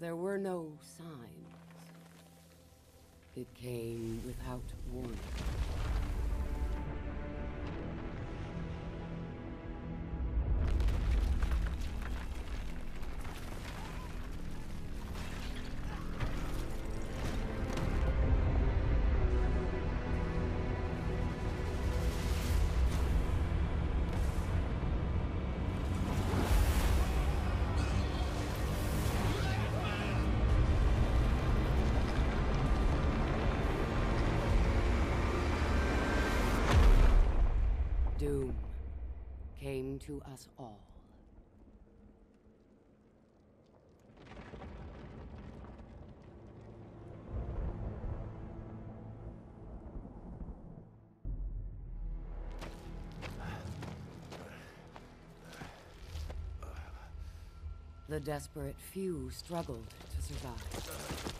There were no signs. It came without warning. Doom came to us all. The desperate few struggled to survive.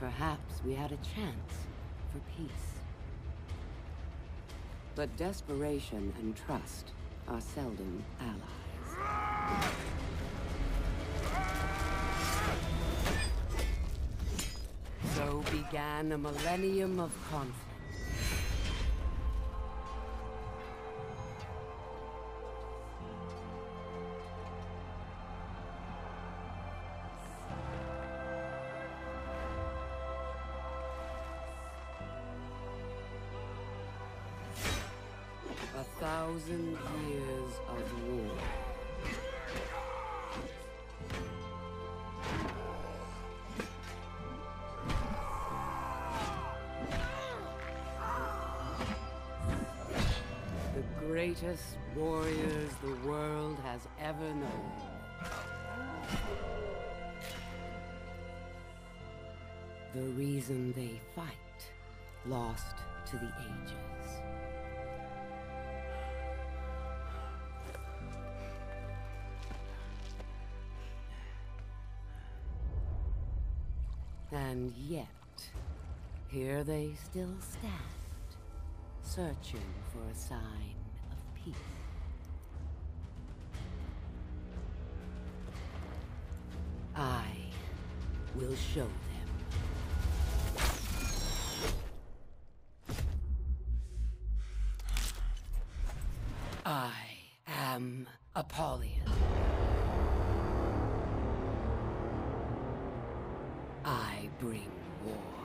Perhaps we had a chance for peace. But desperation and trust are seldom allies. So began a millennium of conflict. Thousand years of war. The greatest warriors the world has ever known. The reason they fight, lost to the ages. And yet, here they still stand, searching for a sign of peace. I will show them. I am Apollyon. Bring war.